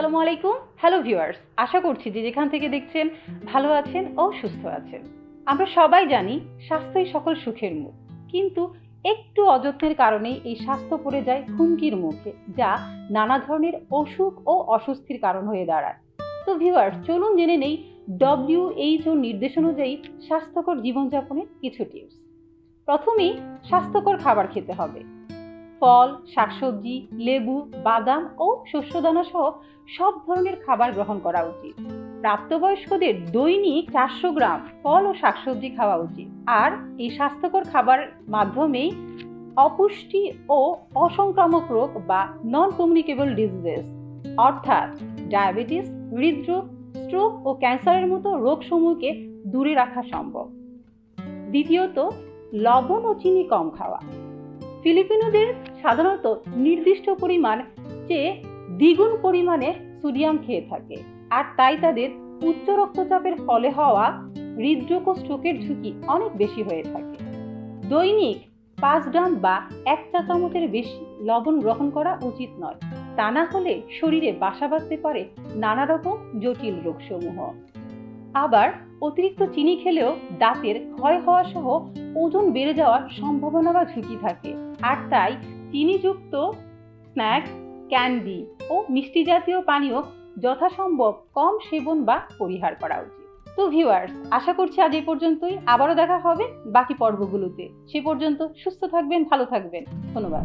আলাইকুম। Hello viewers আশা করছি যে যেখান থেকে দেখছেন ভালো আছেন ও সুস্থ আছেন। আমরা সবাই জানি স্বাস্থ্যই সকল সুখের মুখ, কিন্তু একটু অযত্নের কারণেই এই স্বাস্থ্য পড়ে যায় হুমকির মুখে, যা নানা ধরনের অসুখ ও অস্বস্তির কারণ হয়ে দাঁড়ায়। তো ভিউয়ার্স চলুন জেনে নেই ডব্লিউএইচও নির্দেশ অনুযায়ী স্বাস্থ্যকর জীবনযাপনের কিছু টিপস প্রথমেই স্বাস্থ্যকর খাবার খেতে হবে। ফল, শাকসবজি, লেবু, বাদাম ও শস্যদানা সহ সব ধরনের খাবার গ্রহণ করা উচিত। প্রাপ্তবয়স্কদের দৈনিক চারশো গ্রাম ফল ও শাকসবজি খাওয়া উচিত। আর এই স্বাস্থ্যকর খাবার মাধ্যমেই অপুষ্টি ও অসংক্রামক রোগ বা নন কমিউনিকেবল ডিজিজেস অর্থাৎ ডায়াবেটিস, হৃদরোগ স্ট্রোক ও ক্যান্সারের মতো রোগসমূহকে দূরে রাখা সম্ভব। দ্বিতীয়ত, লবণ ও চিনি কম খাওয়া। ফিলিপিনোদের সাধারণত নির্দিষ্ট পরিমাণ চেয়ে দ্বিগুণ পরিমাণে সোডিয়াম খেয়ে থাকে, আর তাই তাদের উচ্চ রক্তচাপের ফলে হওয়া হৃদরোগ ও স্ট্রোকের ঝুঁকি অনেক বেশি হয়ে থাকে। দৈনিক পাঁচ গ্রাম বা এক চা চামচের বেশি লবণ গ্রহণ করা উচিত নয়। তা না হলে শরীরে বাসা বাঁধতে পারে নানা রকম জটিল রোগসমূহ। আবার অতিরিক্ত চিনি খেলেও দাঁতের ক্ষয় হওয়া সহ ওজন বেড়ে যাওয়ার সম্ভাবনা বা ঝুঁকি থাকে। আর তাই চিনিযুক্ত স্ন্যাক্স, ক্যান্ডি ও মিষ্টি জাতীয় পানীয় যথাসম্ভব কম সেবন বা পরিহার করা উচিত। তো ভিউয়ার্স, আশা করছি আজ এই পর্যন্তই। আবারও দেখা হবে বাকি পর্বগুলোতে। সে পর্যন্ত সুস্থ থাকবেন, ভালো থাকবেন। ধন্যবাদ।